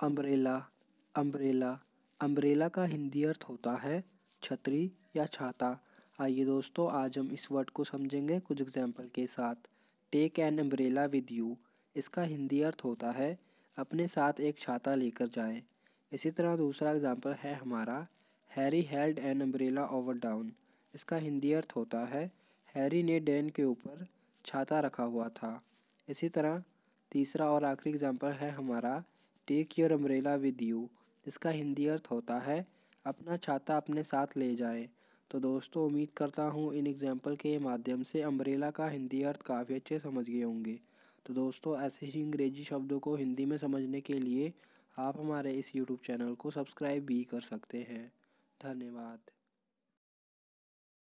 Umbrella umbrella. Umbrella का हिंदी अर्थ होता है छतरी या छाता। आइए दोस्तों, आज हम इस वर्ड को समझेंगे कुछ एग्ज़ाम्पल के साथ। Take an umbrella with you इसका हिंदी अर्थ होता है, अपने साथ एक छाता लेकर जाएँ। इसी तरह दूसरा एग्ज़ाम्पल है हमारा। Harry held an umbrella over down इसका हिंदी अर्थ होता है हैरी ने डैन के ऊपर छाता रखा हुआ था। इसी तरह तीसरा और आखिरी एग्ज़ाम्पल है हमारा। Take your umbrella with you इसका हिंदी अर्थ होता है, अपना छाता अपने साथ ले जाएँ। तो दोस्तों, उम्मीद करता हूँ इन एग्ज़ाम्पल के माध्यम से अम्ब्रेला का हिंदी अर्थ काफ़ी अच्छे समझ गए होंगे। तो दोस्तों, ऐसे ही अंग्रेज़ी शब्दों को हिंदी में समझने के लिए आप हमारे इस यूट्यूब चैनल को सब्सक्राइब भी कर सकते हैं। धन्यवाद।